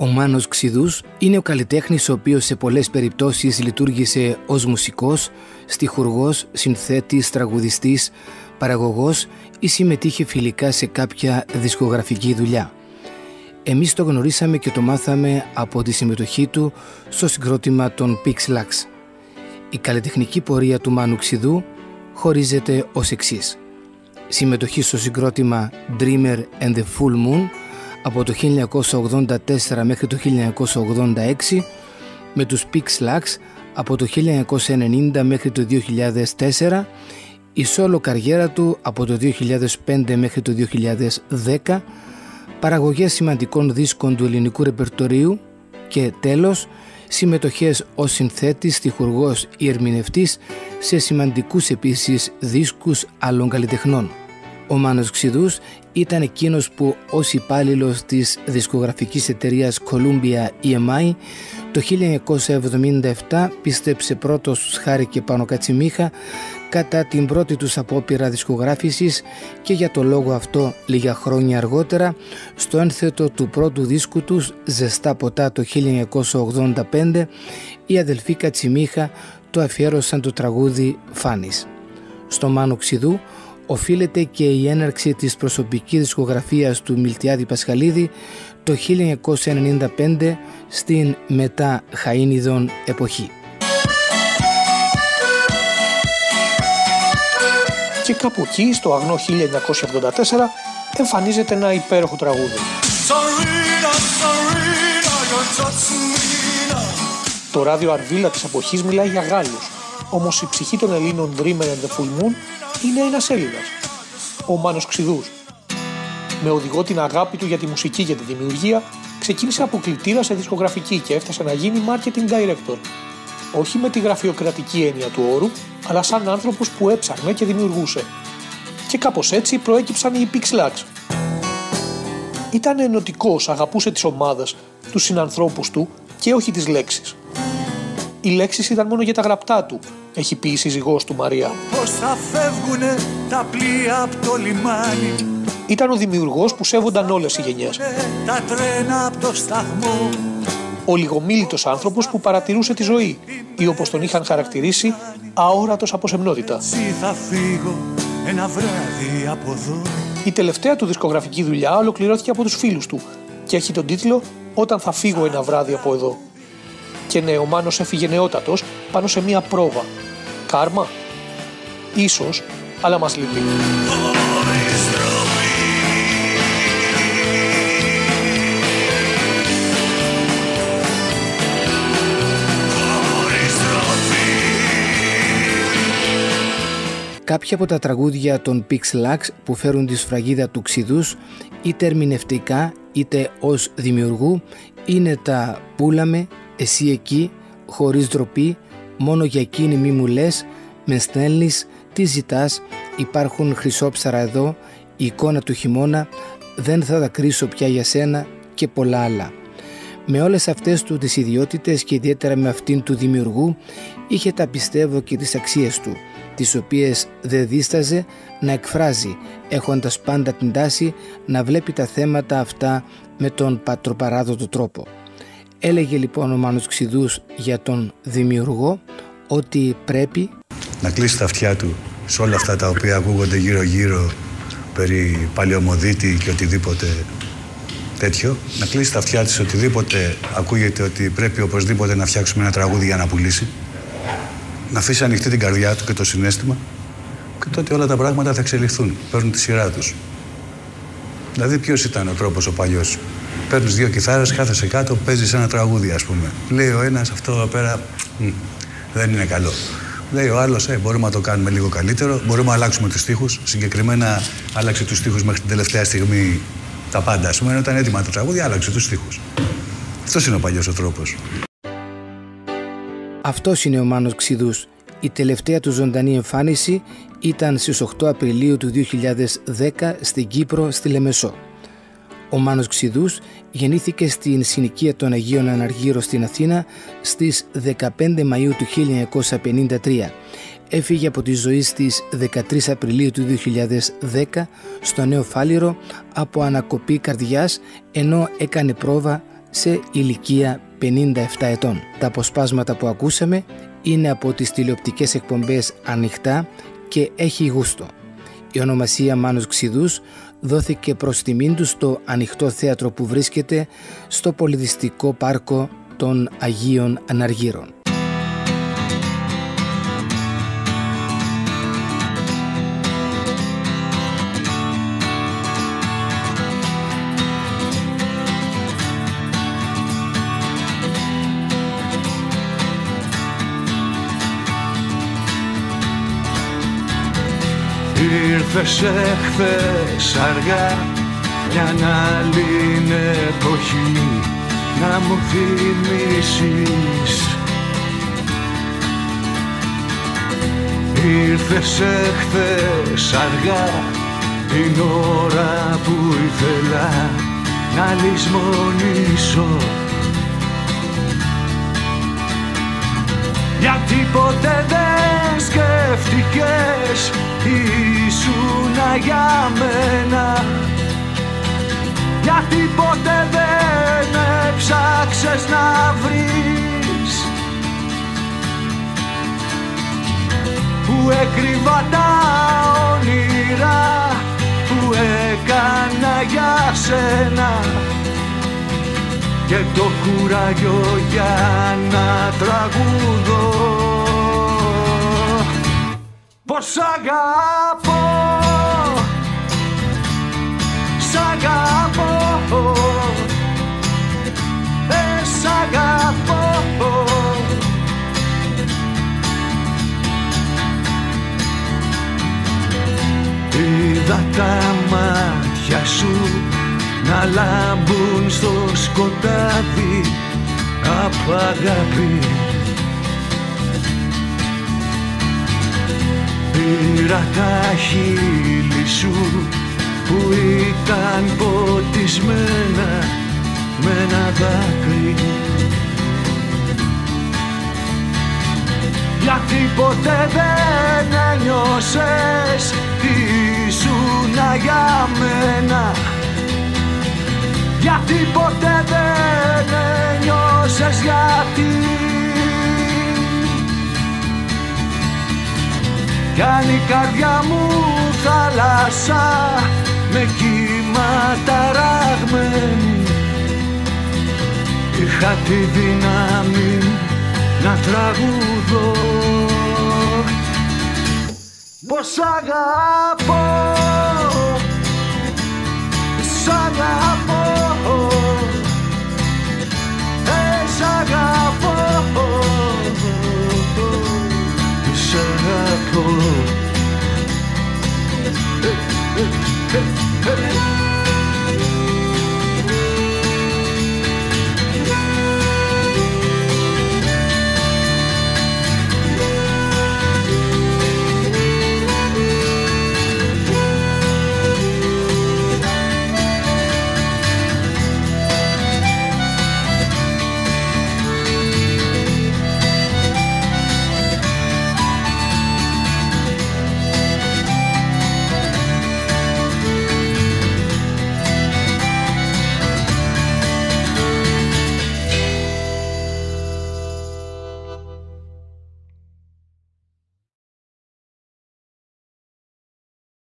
Ο Μάνος Ξιδούς είναι ο καλλιτέχνης ο οποίος σε πολλές περιπτώσεις λειτουργήσε ως μουσικός, στιχουργός, συνθέτης, τραγουδιστής, παραγωγός ή συμμετείχε φιλικά σε κάποια δισκογραφική δουλειά. Εμείς το γνωρίσαμε και το μάθαμε από τη συμμετοχή του στο συγκρότημα των Pixlax. Η καλλιτεχνική πορεία του Μάνου Ξιδού χωρίζεται ως εξής. Συμμετοχή στο συγκρότημα Dreamer and the Full Moon από το 1984 μέχρι το 1986 με τους Pixlax από το 1990 μέχρι το 2004 η σόλο καριέρα του από το 2005 μέχρι το 2010 παραγωγές σημαντικών δίσκων του ελληνικού ρεπερτορίου και τέλος συμμετοχές ως συνθέτης, στιχουργός ή ερμηνευτής σε σημαντικούς επίσης δίσκους άλλων καλλιτεχνών. Ο Μάνος Ξιδούς ήταν εκείνος που ως υπάλληλος της δισκογραφικής εταιρείας Columbia EMI το 1977 πίστεψε πρώτος στους Χάρη και Πάνο Κατσιμίχα κατά την πρώτη τους απόπειρα δισκογράφησης και για το λόγο αυτό λίγα χρόνια αργότερα στο ένθετο του πρώτου δίσκου τους «Ζεστά ποτά» το 1985 οι αδελφοί Κατσιμίχα το αφιέρωσαν το τραγούδι «Φάνης». Στο Μάνο Ξιδού οφείλεται και η έναρξη της προσωπικής δισκογραφίας του Μιλτιάδη Πασχαλίδη το 1995 στην μετά Χαΐνιδον εποχή. Και κάπου εκεί, στο αγνό 1984, εμφανίζεται ένα υπέροχο τραγούδι. Το ράδιο Αρβίλα της εποχής μιλάει για Γάλλους, όμως η ψυχή των Ελλήνων Dreamer and the Full Moon είναι ένας Έλληνας, ο Μάνος Ξιδούς. Με οδηγό την αγάπη του για τη μουσική και τη δημιουργία, ξεκίνησε από κλητήρα σε δισκογραφική και έφτασε να γίνει marketing director. Όχι με τη γραφειοκρατική έννοια του όρου, αλλά σαν άνθρωπος που έψαχνε και δημιουργούσε. Και κάπως έτσι προέκυψαν οι Pixlax. Ήταν ενωτικός, αγαπούσε τις ομάδες, τους συνανθρώπους του και όχι τις λέξεις. Οι λέξεις ήταν μόνο για τα γραπτά του, έχει πει η σύζυγός του Μαρία. Πώς θα φεύγουνε τα πλοία από το λιμάνι ήταν ο δημιουργός που σέβονταν όλες οι γενιές. Τα τρένα από το σταθμό. Ο λιγομίλητος άνθρωπος που παρατηρούσε τη ζωή ή όπως τον είχαν χαρακτηρίσει αόρατος από σεμνότητα. Θα φύγω ένα βράδυ από εδώ. Η τελευταία του δισκογραφική δουλειά ολοκληρώθηκε από τους φίλους του και έχει τον τίτλο «Όταν θα φύγω ένα βράδυ από εδώ». Και ναι, ο Μάνος έφυγε νεότατος πάνω σε μία πρόβα. Κάρμα; Ίσως, αλλά μας λείπει. Κάποια από τα τραγούδια των Pixlax που φέρουν τη σφραγίδα του ξιδούς είτε ερμηνευτικά είτε ως δημιουργού είναι τα «Πούλαμε», «Εσύ εκεί», «Χωρίς ντροπή», «Μόνο για εκείνη μη μου λες», «Με στέλνεις», «Τι ζητάς», «Υπάρχουν χρυσόψαρα εδώ», «Η εικόνα του χειμώνα», «Δεν θα δακρύσω πια για σένα» και πολλά άλλα. Με όλες αυτές του τις ιδιότητες και ιδιαίτερα με αυτήν του δημιουργού είχε τα πιστεύω και τις αξίες του τις οποίες δεν δίσταζε να εκφράζει, έχοντας πάντα την τάση να βλέπει τα θέματα αυτά με τον πατροπαράδοτο τρόπο. Έλεγε λοιπόν ο Μάνος Ξιδούς για τον δημιουργό ότι πρέπει να κλείσει τα αυτιά του σε όλα αυτά τα οποία ακούγονται γύρω γύρω περί παλαιομοδίτη και οτιδήποτε τέτοιο, να κλείσει τα αυτιά της οτιδήποτε ακούγεται ότι πρέπει οπωσδήποτε να φτιάξουμε ένα τραγούδι για να πουλήσει να αφήσει ανοιχτή την καρδιά του και το συνέστημα και τότε όλα τα πράγματα θα εξελιχθούν. Παίρνουν τη σειρά τους. Δηλαδή, ποιος ήταν ο τρόπος ο παλιός; Παίρνεις δύο κιθάρες, κάθεσαι κάτω, παίζεις ένα τραγούδι, ας πούμε. Λέει ο ένας, αυτό εδώ πέρα δεν είναι καλό. Λέει ο άλλος, ε, μπορούμε να το κάνουμε λίγο καλύτερο, μπορούμε να αλλάξουμε τους τοίχου. Συγκεκριμένα, άλλαξε τους τοίχου μέχρι την τελευταία στιγμή τα πάντα. Α πούμε, όταν ήταν έτοιμα το τραγούδι, άλλαξε τους τοίχου. Αυτός είναι ο παλιός ο τρόπος. Αυτός είναι ο Μάνος Ξιδούς. Η τελευταία του ζωντανή εμφάνιση ήταν στις 8 Απριλίου του 2010 στην Κύπρο, στη Λεμεσό. Ο Μάνος Ξιδούς γεννήθηκε στην συνοικία των Αγίων Αναργύρων στην Αθήνα στις 15 Μαΐου του 1953. Έφυγε από τη ζωή στις 13 Απριλίου του 2010 στο Νέο Φάληρο από ανακοπή καρδιάς ενώ έκανε πρόβα σε ηλικία 57 ετών. Τα αποσπάσματα που ακούσαμε είναι από τις τηλεοπτικές εκπομπές ανοιχτά και έχει γούστο. Η ονομασία Μάνος Ξηδούς δόθηκε προς τιμήν του στο ανοιχτό θέατρο που βρίσκεται στο πολιτιστικό πάρκο των Αγίων Αναργύρων. Ήρθες εχθές αργά για να άλλη εποχή να μου θυμίσεις. Ήρθες εχθές αργά την ώρα που ήθελα να λησμονήσω. Γιατί ποτέ δεν σκέφτηκες ήσουνα για μένα. Γιατί ποτέ δεν έψαξες να βρεις. Που έκρυβα τα όνειρα που έκανα για σένα. Και το κουράγιο για να τραγουδώ. Πως αγαπώ τα μάτια σου να λάμπουν στο σκοτάδι απ' αγάπη. Πήρα τα χείλη σου που ήταν ποτισμένα με ένα δάκρυ. Γιατί ποτέ δεν ένιωσες τι ήσουνα για μένα. Γιατί ποτέ δεν ένιωσες γιατί. Κι αν η καρδιά μου θάλασσα με κύματα ραγμένη Είχα τη δύναμη να τραγουδώ. Πως αγαπώ Σ' αγαπώ